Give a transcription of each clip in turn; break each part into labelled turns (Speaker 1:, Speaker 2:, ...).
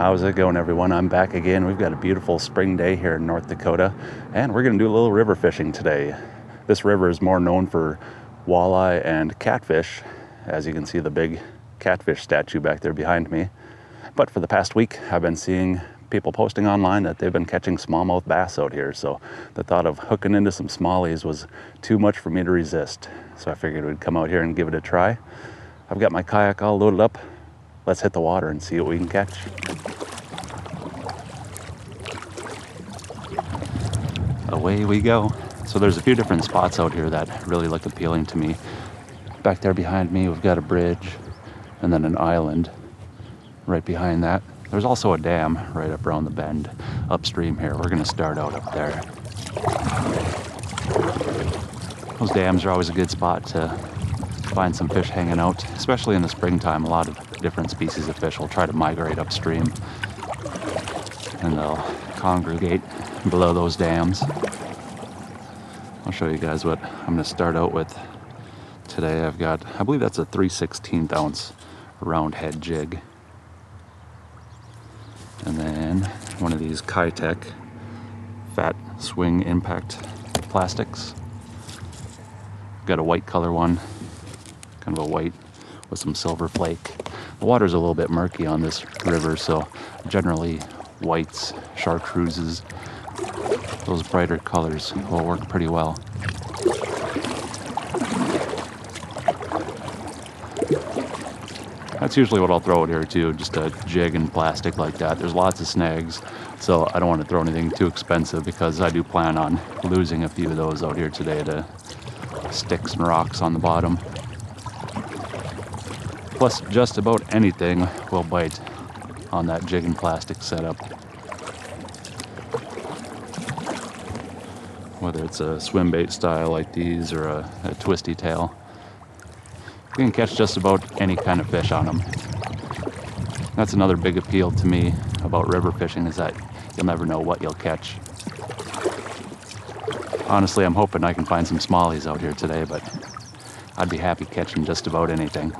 Speaker 1: How's it going, everyone? I'm back again. We've got a beautiful spring day here in North Dakota, and we're going to do a little river fishing today. This river is more known for walleye and catfish, as you can see the big catfish statue back there behind me. But for the past week, I've been seeing people posting online that they've been catching smallmouth bass out here, so the thought of hooking into some smallies was too much for me to resist. So I figured we'd come out here and give it a try. I've got my kayak all loaded up. Let's hit the water and see what we can catch. Away we go. So there's a few different spots out here that really look appealing to me. Back there behind me, we've got a bridge and then an island right behind that. There's also a dam right up around the bend upstream here. We're gonna start out up there. Those dams are always a good spot to find some fish hanging out, especially in the springtime. A lot of different species of fish will try to migrate upstream and they'll congregate below those dams. I'll show you guys what I'm to start out with today. I've got, I believe that's a 3 16th ounce round head jig. And then one of these Keitech fat swing impact plastics. Got a white color one, kind of a white with some silver flake. The water's a little bit murky on this river, so generally whites, chartreuses, those brighter colors will work pretty well. That's usually what I'll throw out here too, just a jig and plastic like that. There's lots of snags, so I don't want to throw anything too expensive because I do plan on losing a few of those out here today to sticks and rocks on the bottom. Plus, just about anything will bite on that jig and plastic setup. Whether it's a swim bait style like these or a, a twisty tail. You can catch just about any kind of fish on them. That's another big appeal to me about river fishing is that you'll never know what you'll catch. Honestly, I'm hoping I can find some smallies out here today, but I'd be happy catching just about anything.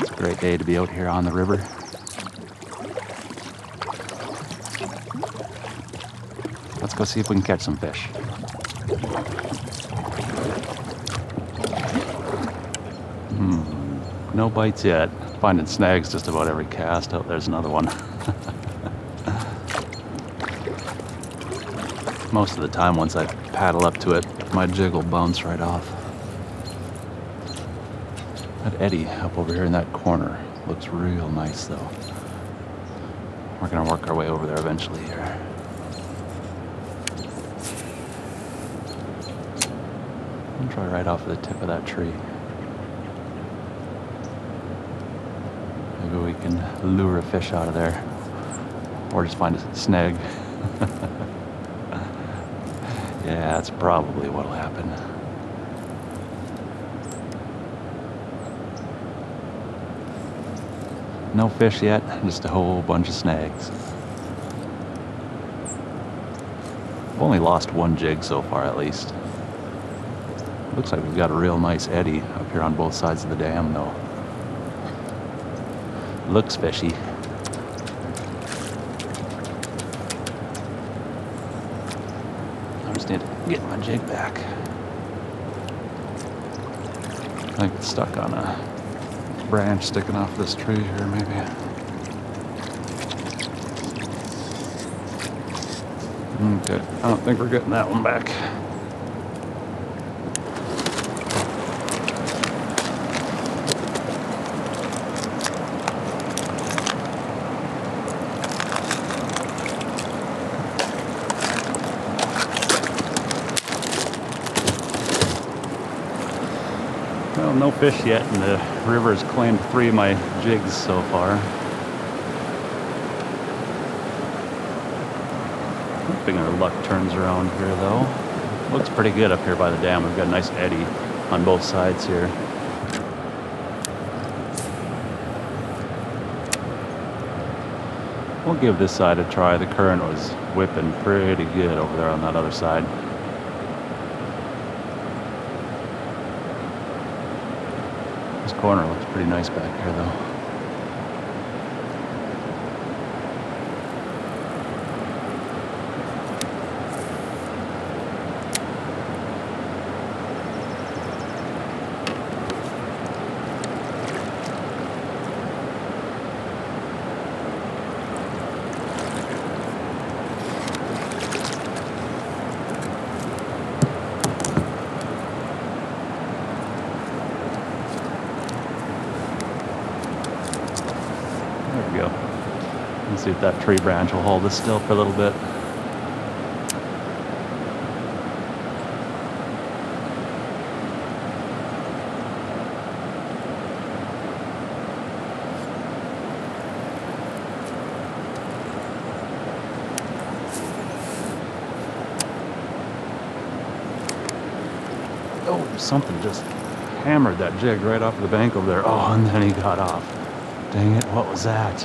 Speaker 1: It's a great day to be out here on the river. Let's see if we can catch some fish. Hmm, no bites yet. Finding snags just about every cast. Oh, there's another one. Most of the time, once I paddle up to it, my jig will bounce right off. That eddy up over here in that corner looks real nice, though. We're gonna work our way over there eventually here. Right off of the tip of that tree. Maybe we can lure a fish out of there. Or just find a snag. yeah, that's probably what'll happen. No fish yet, just a whole bunch of snags. I've only lost one jig so far at least. Looks like we've got a real nice eddy up here on both sides of the dam though. Looks fishy. I just need to get my jig back. I think it's stuck on a branch sticking off this tree here maybe. Okay, I don't think we're getting that one back. No fish yet, and the river has claimed three of my jigs so far. Hoping our luck turns around here though. Looks pretty good up here by the dam. We've got a nice eddy on both sides here. We'll give this side a try. The current was whipping pretty good over there on that other side. Corner looks pretty nice back here though. we go. Let's see if that tree branch will hold us still for a little bit. Oh, something just hammered that jig right off the bank over there. Oh, and then he got off. Dang it, what was that?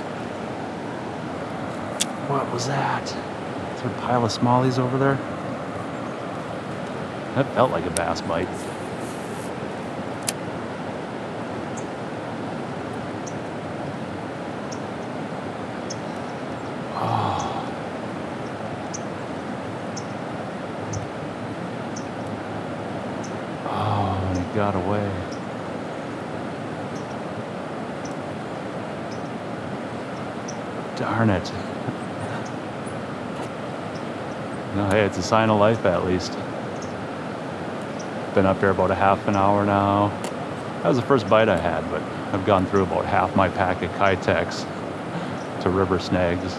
Speaker 1: What was that? Is there a pile of smallies over there? That felt like a bass bite. Oh. Oh, he got away. Darn it. No, hey, it's a sign of life at least. Been up here about a half an hour now. That was the first bite I had, but I've gone through about half my pack of Keitechs to river snags.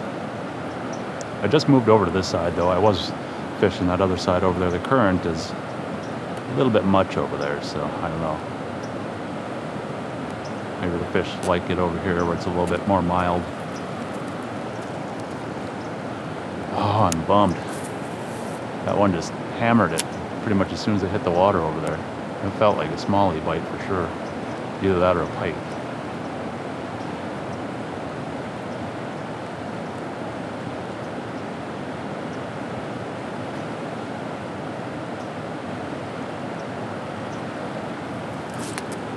Speaker 1: I just moved over to this side though. I was fishing that other side over there. The current is a little bit much over there, so I don't know. Maybe the fish like it over here where it's a little bit more mild. Oh, I'm bummed. That one just hammered it pretty much as soon as it hit the water over there. It felt like a smallie bite for sure. Either that or a pike.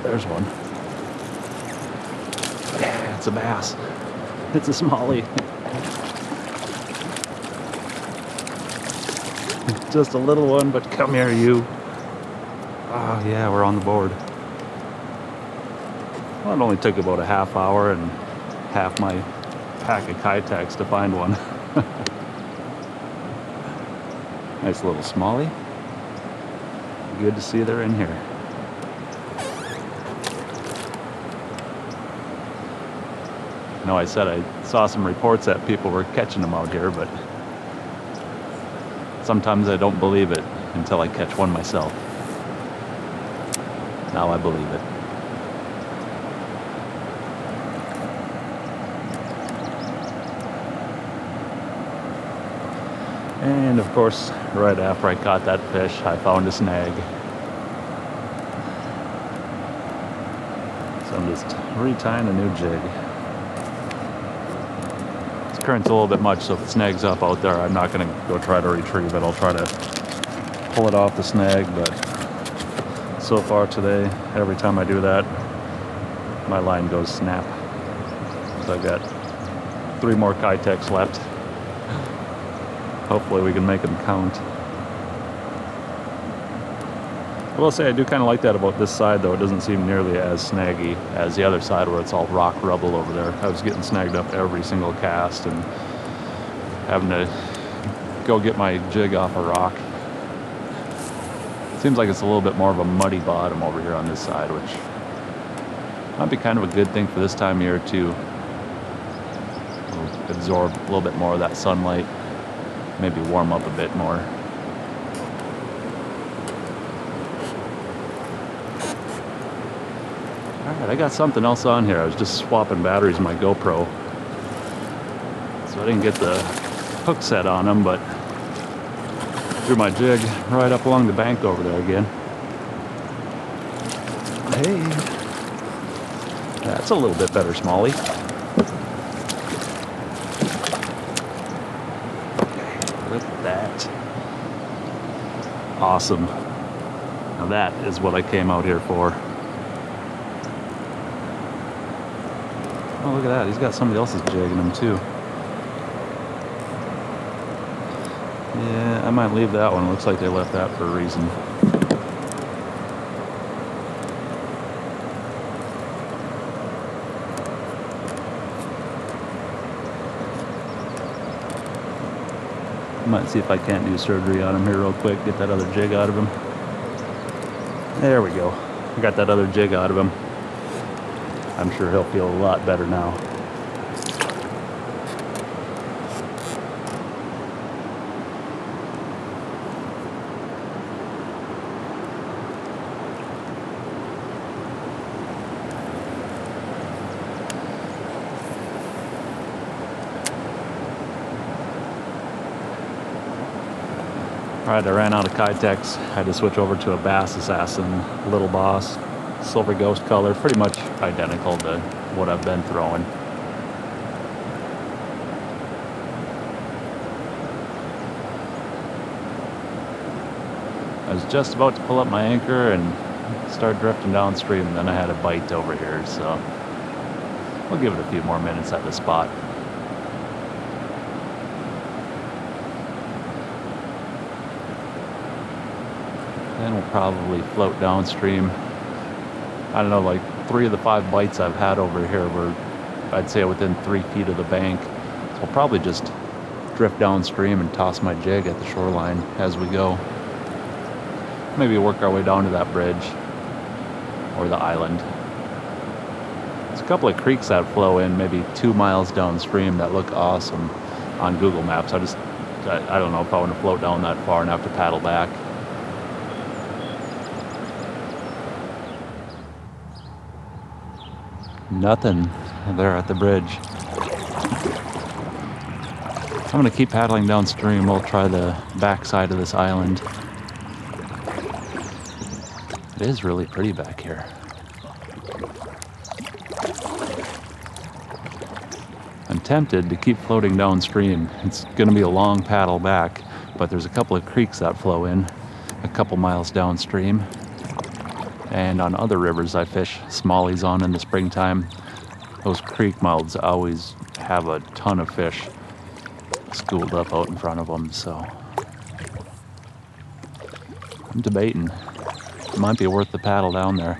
Speaker 1: There's one. Yeah, it's a bass. It's a smallie. Just a little one, but come here, you. Oh, yeah, we're on the board. Well, it only took about a half hour and half my pack of Keitechs to find one. nice little smallie. Good to see they're in here. I know I said I saw some reports that people were catching them out here, but sometimes I don't believe it until I catch one myself. Now I believe it. And of course, right after I caught that fish, I found a snag. So I'm just retying a new jig. Current's a little bit much, so if it snags up out there, I'm not gonna go try to retrieve it. I'll try to pull it off the snag, but so far today, every time I do that, my line goes snap. So I've got three more Keitechs left. Hopefully we can make them count. I will say I do kind of like that about this side though. It doesn't seem nearly as snaggy as the other side where it's all rock rubble over there. I was getting snagged up every single cast and having to go get my jig off a rock. Seems like it's a little bit more of a muddy bottom over here on this side, which might be kind of a good thing for this time of year to absorb a little bit more of that sunlight, maybe warm up a bit more. Right, I got something else on here. I was just swapping batteries in my GoPro. So I didn't get the hook set on them, but threw my jig right up along the bank over there again. Hey, that's a little bit better, Smallie. Look at that. Awesome. Now that is what I came out here for. Look at that. He's got somebody else's jig in him, too. Yeah, I might leave that one. Looks like they left that for a reason. Might see if I can't do surgery on him here real quick, get that other jig out of him. There we go. I got that other jig out of him. I'm sure he'll feel a lot better now. All right, I ran out of Keitechs. I had to switch over to a Bass Assassin, Little Boss. Silver Ghost color, pretty much identical to what I've been throwing. I was just about to pull up my anchor and start drifting downstream, and then I had a bite over here, so we'll give it a few more minutes at the spot. Then we'll probably float downstream. I don't know, like three of the five bites I've had over here were, I'd say, within three feet of the bank. So we'll probably just drift downstream and toss my jig at the shoreline as we go. Maybe work our way down to that bridge or the island. There's a couple of creeks that flow in maybe two miles downstream that look awesome on Google Maps. I just, I, I don't know if I want to float down that far and have to paddle back. Nothing there at the bridge. I'm gonna keep paddling downstream. We'll try the backside of this island. It is really pretty back here. I'm tempted to keep floating downstream. It's gonna be a long paddle back, but there's a couple of creeks that flow in a couple miles downstream and on other rivers I fish smallies on in the springtime. Those creek mouths always have a ton of fish schooled up out in front of them, so I'm debating. It might be worth the paddle down there.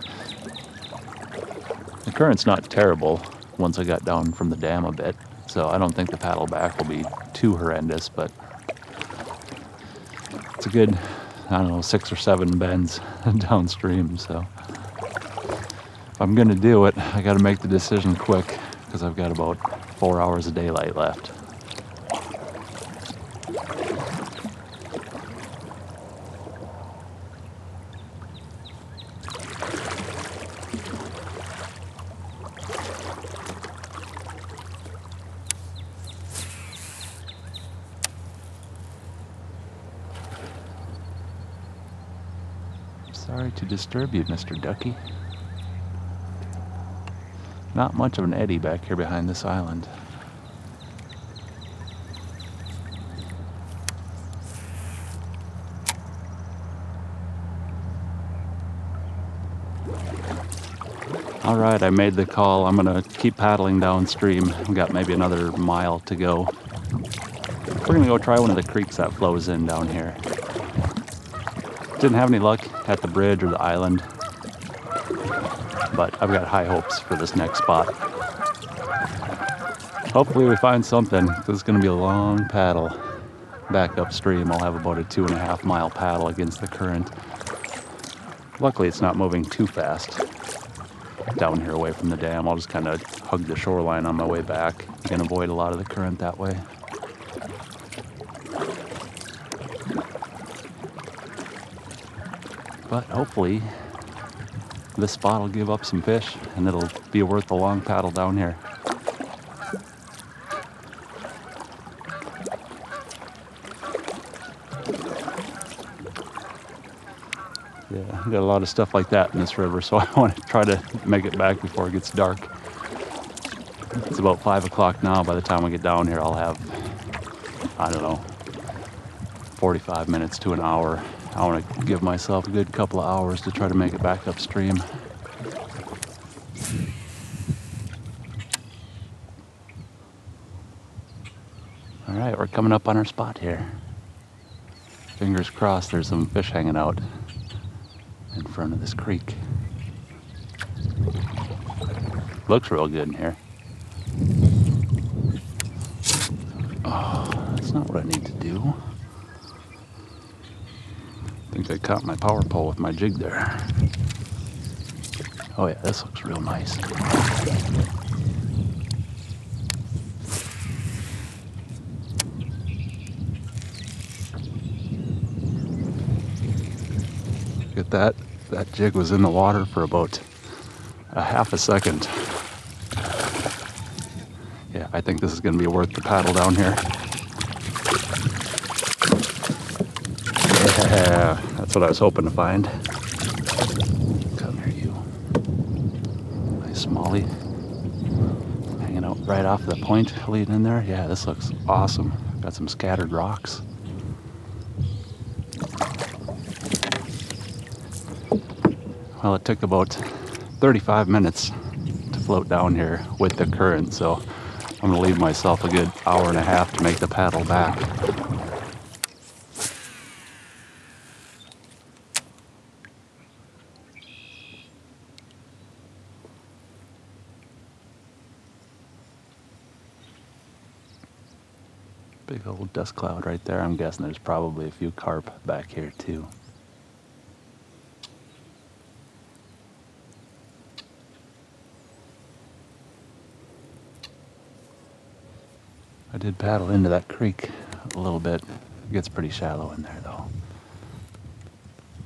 Speaker 1: The current's not terrible once I got down from the dam a bit, so I don't think the paddle back will be too horrendous, but it's a good I don't know, six or seven bends downstream. So if I'm going to do it, I got to make the decision quick because I've got about four hours of daylight left. To disturb you, Mr. Ducky. Not much of an eddy back here behind this island. All right, I made the call. I'm gonna keep paddling downstream. We got maybe another mile to go. We're gonna go try one of the creeks that flows in down here. Didn't have any luck at the bridge or the island, but I've got high hopes for this next spot. Hopefully we find something. This is going to be a long paddle back upstream. I'll have about a two and a half mile paddle against the current. Luckily it's not moving too fast down here away from the dam. I'll just kind of hug the shoreline on my way back. You can avoid a lot of the current that way. But hopefully this spot will give up some fish and it'll be worth the long paddle down here. Yeah, I got a lot of stuff like that in this river, so I want to try to make it back before it gets dark. It's about five o'clock now. By the time I get down here, I'll have, I don't know, 45 minutes to an hour I want to give myself a good couple of hours to try to make it back upstream. All right, we're coming up on our spot here. Fingers crossed there's some fish hanging out in front of this creek. Looks real good in here. Oh, that's not what I need to do think I caught my power pole with my jig there. Oh yeah, this looks real nice. Get that. That jig was in the water for about a half a second. Yeah, I think this is going to be worth the paddle down here. Yeah, that's what I was hoping to find. Come here, you. Nice smallie. Hanging out right off the point leading in there. Yeah, this looks awesome. Got some scattered rocks. Well, it took about 35 minutes to float down here with the current, so I'm gonna leave myself a good hour and a half to make the paddle back. Big old dust cloud right there. I'm guessing there's probably a few carp back here too. I did paddle into that creek a little bit. It gets pretty shallow in there though.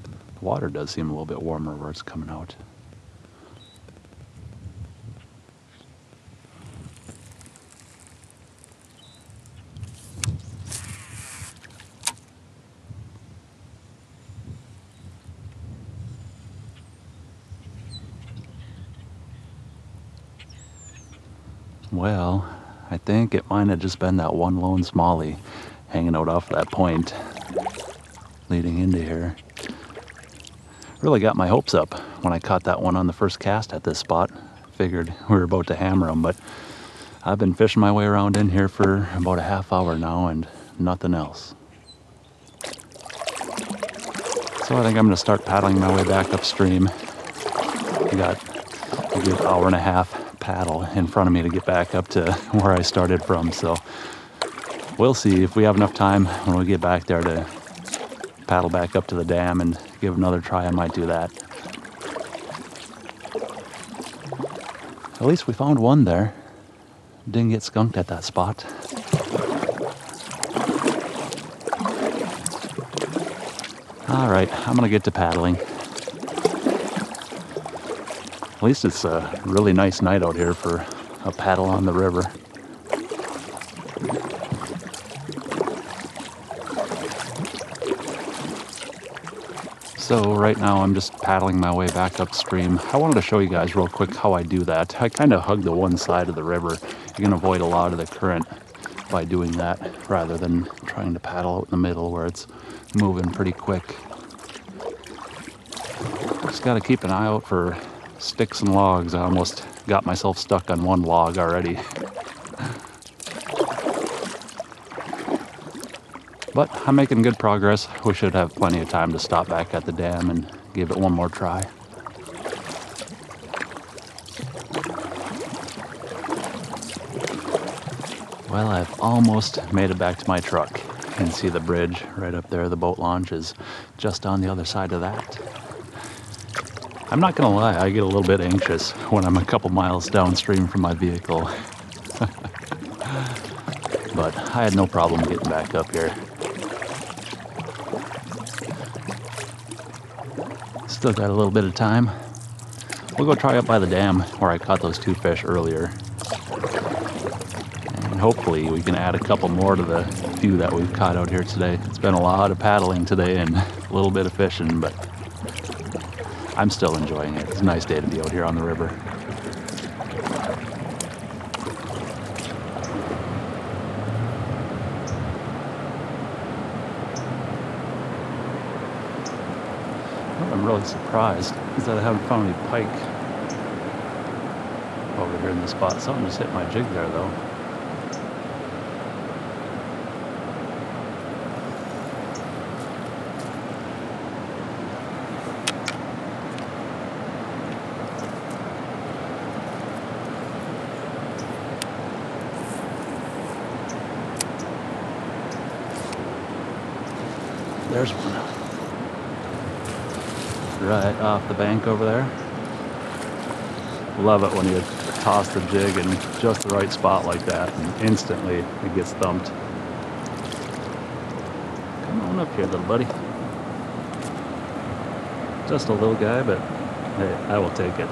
Speaker 1: The water does seem a little bit warmer where it's coming out. Well, I think it might have just been that one lone smallie hanging out off that point leading into here. Really got my hopes up when I caught that one on the first cast at this spot. Figured we were about to hammer them, but I've been fishing my way around in here for about a half hour now and nothing else. So I think I'm gonna start paddling my way back upstream. I got a good hour and a half paddle in front of me to get back up to where I started from. So we'll see if we have enough time when we get back there to paddle back up to the dam and give another try. I might do that. At least we found one there. Didn't get skunked at that spot. All right, I'm gonna get to paddling. At least it's a really nice night out here for a paddle on the river. So right now I'm just paddling my way back upstream. I wanted to show you guys real quick how I do that. I kind of hug the one side of the river. You can avoid a lot of the current by doing that rather than trying to paddle out in the middle where it's moving pretty quick. Just got to keep an eye out for sticks and logs. I almost got myself stuck on one log already. But I'm making good progress. We should have plenty of time to stop back at the dam and give it one more try. Well, I've almost made it back to my truck. You can see the bridge right up there. The boat launch is just on the other side of that. I'm not gonna lie, I get a little bit anxious when I'm a couple miles downstream from my vehicle. but I had no problem getting back up here. Still got a little bit of time. We'll go try up by the dam where I caught those two fish earlier. And hopefully we can add a couple more to the few that we've caught out here today. It's been a lot of paddling today and a little bit of fishing, but I'm still enjoying it. It's a nice day to be out here on the river. What I'm really surprised is that I haven't found any pike over here in the spot. Something just hit my jig there though. There's one. Right off the bank over there. Love it when you toss the jig in just the right spot like that and instantly it gets thumped. Come on up here, little buddy. Just a little guy, but hey, I will take it.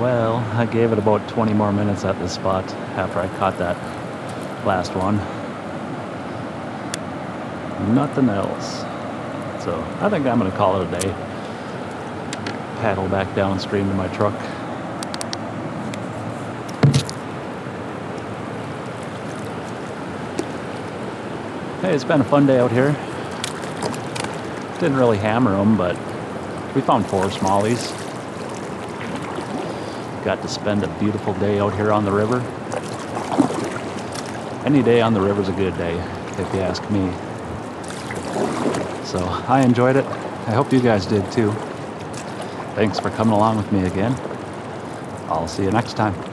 Speaker 1: Well, I gave it about 20 more minutes at this spot after I caught that last one. Nothing else. So I think I'm going to call it a day. Paddle back downstream to my truck. Hey, it's been a fun day out here. Didn't really hammer them, but we found four smallies. Got to spend a beautiful day out here on the river. Any day on the river is a good day, if you ask me. So I enjoyed it. I hope you guys did too. Thanks for coming along with me again. I'll see you next time.